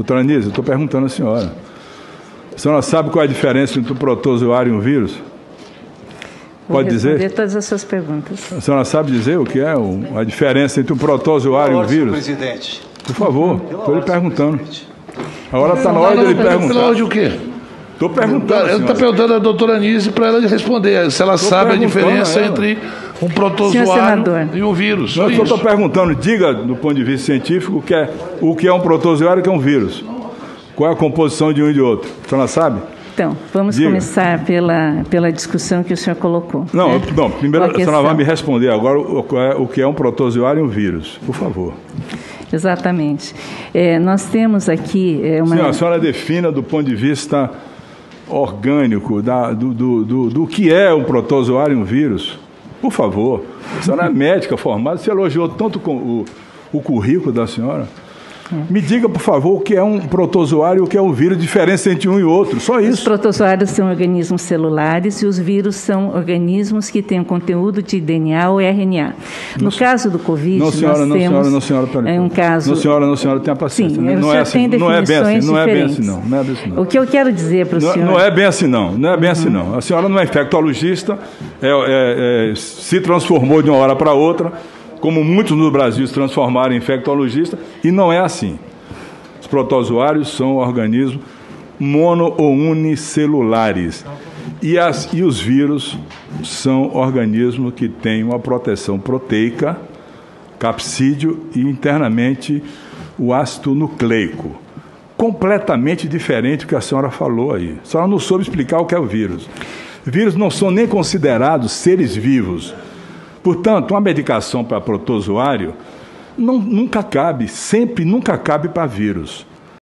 Doutora Anísia, eu estou perguntando à senhora. A senhora sabe qual é a diferença entre um protozoário e um vírus? Vou Pode responder dizer? todas as suas perguntas. A senhora sabe dizer o que é o- a diferença entre um protozoário e um vírus? presidente. Por favor, estou lhe perguntando. presidente. A hora está na hora Não, dele não, Pela perguntar. ordem o quê? Estou perguntando. Ele está perguntando à doutora Anise para ela responder se ela sabe a diferença a ela. entre um protozoário e um vírus. Só eu só isso. estou perguntando, diga do ponto de vista científico o que é, o que é um protozoário e o que é um vírus. Qual é a composição de um e de outro? A senhora sabe? Então, vamos Diga. começar pela, pela discussão que o senhor colocou. Não, né? não primeiro a senhora vai me responder agora o, é- o que é um protozoário e um vírus, por favor. Exatamente. É, nós temos aqui é, uma. Senhora, a senhora defina do ponto de vista orgânico da- do, do, do, do que é um protozoário e um vírus. Por favor. A senhora é médica formada, você elogiou tanto o, o currículo da senhora. Me diga, por favor, o que é um protozoário e o que é um vírus, diferença entre um e outro. Só Os isso. protozoários são organismos celulares e os vírus são organismos que têm um conteúdo de DNA ou RNA. No caso do Covid, Não, senhora, nós não, temos senhora, não, senhora, peraí. é um caso. Não, senhora, não, senhora, tenha paciência. Sim, não, o não senhor é assim, não é bem assim, não é bem assim, não. Não é bem assim, não. O que eu quero dizer para o Não, senhor... não é bem assim, não. Não é bem assim, não. A senhora não é infectologista, é- é- é, se transformou de uma hora para outra, como muitos no Brasil se transformaram em infectologista, e não é assim. Os protozoários são organismos mono ou unicelulares. E, as, e os vírus são organismos que têm uma proteção proteica, capsídeo e internamente o ácido nucleico completamente diferente do que a senhora falou aí. A senhora não soube explicar o que é o vírus. Vírus não são nem considerados seres vivos. Portanto, uma medicação para protozoário não- nunca cabe, sempre nunca cabe para vírus.